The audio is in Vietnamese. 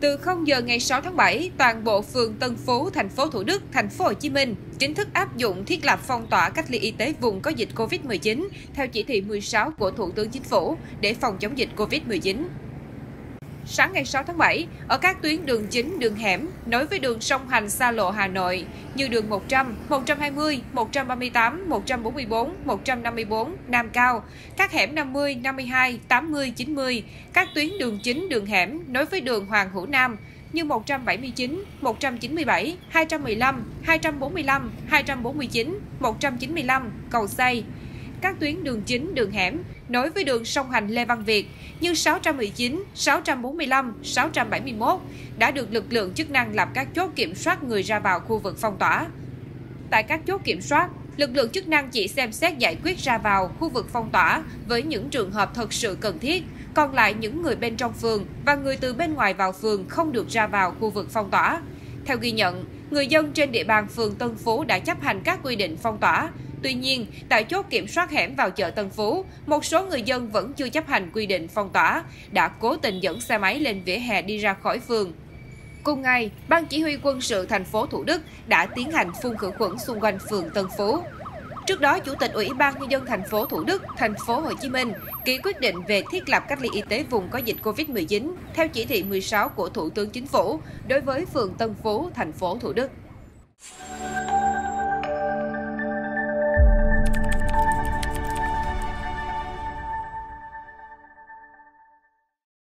Từ 0 giờ ngày 6 tháng 7, toàn bộ phường Tân Phú, thành phố Thủ Đức, thành phố Hồ Chí Minh chính thức áp dụng thiết lập phong tỏa cách ly y tế vùng có dịch COVID-19 theo chỉ thị 16 của Thủ tướng Chính phủ để phòng chống dịch COVID-19. Sáng ngày 6 tháng 7, ở các tuyến đường chính, đường hẻm nối với đường sông Hành xa lộ Hà Nội như đường 100, 120, 138, 144, 154, Nam Cao, các hẻm 50, 52, 80, 90, các tuyến đường chính, đường hẻm nối với đường Hoàng Hữu Nam như 179, 197, 215, 245, 249, 195, Cầu Xây, các tuyến đường chính, đường hẻm nối với đường song hành Lê Văn Việt như 619, 645, 671 đã được lực lượng chức năng lập các chốt kiểm soát người ra vào khu vực phong tỏa. Tại các chốt kiểm soát, lực lượng chức năng chỉ xem xét giải quyết ra vào khu vực phong tỏa với những trường hợp thật sự cần thiết, còn lại những người bên trong phường và người từ bên ngoài vào phường không được ra vào khu vực phong tỏa. Theo ghi nhận, người dân trên địa bàn phường Tân Phú đã chấp hành các quy định phong tỏa, Tuy nhiên, tại chốt kiểm soát hẻm vào chợ Tân Phú, một số người dân vẫn chưa chấp hành quy định phong tỏa, đã cố tình dẫn xe máy lên vỉa hè đi ra khỏi phường. Cùng ngày, Ban Chỉ huy quân sự thành phố Thủ Đức đã tiến hành phun khử khuẩn xung quanh phường Tân Phú. Trước đó, Chủ tịch Ủy ban nhân dân thành phố Thủ Đức, thành phố Hồ Chí Minh ký quyết định về thiết lập cách ly y tế vùng có dịch COVID-19 theo chỉ thị 16 của Thủ tướng Chính phủ đối với phường Tân Phú, thành phố Thủ Đức.